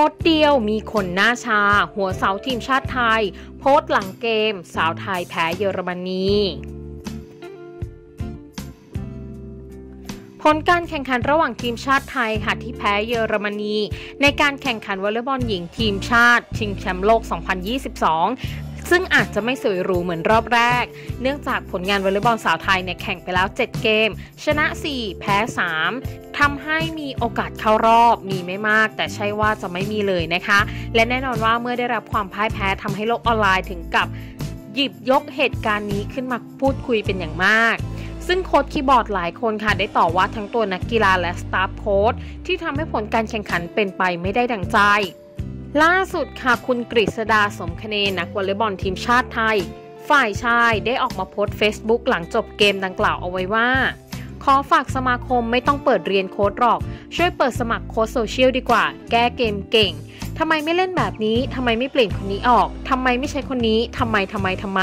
พสต์เดียวมีคนหน้าชา หัวเสาทีมชาติไทย โพสต์หลังเกม สาวไทยแพ้เยอรมนีผลการแข่งขันระหว่างทีมชาติไทยค่ะที่แพ้เยอรมนี ในการแข่งขันวอลเลย์บอลหญิงทีมชาติ ชิงแชมป์โลก 2022 ซึ่งอาจจะไม่สวยหรูเหมือนรอบแรก เนื่องจากผลงานวอลเลย์บอลสาวไทยเนี่ยแข่งไปแล้ว 7 เกม ชนะ 4 แพ้ 3ทำให้มีโอกาสเข้ารอบมีไม่มาก แต่ใช่ว่าจะไม่มีเลยนะคะ และแน่นอนว่าเมื่อได้รับความพ่ายแพ้ทำให้โลกออนไลน์ถึงกับหยิบยกเหตุการณ์นี้ขึ้นมาพูดคุยเป็นอย่างมากซึ่งโค้ชคีย์บอร์ดหลายคนค่ะได้ต่อว่าทั้งตัวนักกีฬาและสตาฟโค้ชที่ทำให้ผลการแข่งขันเป็นไปไม่ได้ดังใจ ล่าสุดค่ะคุณกฤษดาสมคะเนนักวอลเลย์บอลทีมชาติไทย ฝ่ายชายได้ออกมาโพสต์ Facebook หลังจบเกมดังกล่าวเอาไว้ว่า ขอฝากสมาคมไม่ต้องเปิดเรียนโค้ดหรอก ช่วยเปิดสมัครโค้ดโซเชียลดีกว่า แก้เกมเก่งทำไมไม่เล่นแบบนี้ทำไมไม่เปลี่ยนคนนี้ออกทำไมไม่ใช้คนนี้ทำไมทำไมทำไม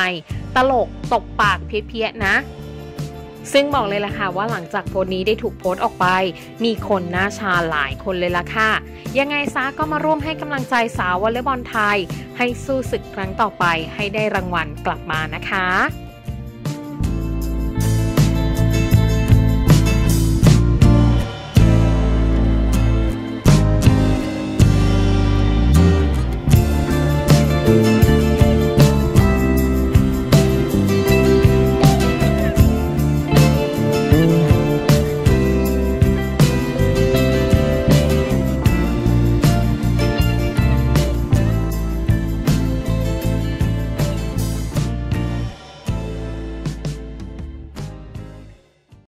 ตลกตบปากเพี้ยๆนะ ซึ่งบอกเลยล่ะค่ะว่าหลังจากโพสต์นี้ได้ถูกโพสต์ออกไป มีคนหน้าชาหลายคนเลยล่ะค่ะ ยังไงซะก็มาร่วมให้กำลังใจสาววอลเลย์บอลไทย ให้สู้ศึกครั้งต่อไปให้ได้รางวัลกลับมานะคะ